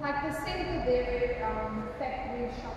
like the same with their um, factory shop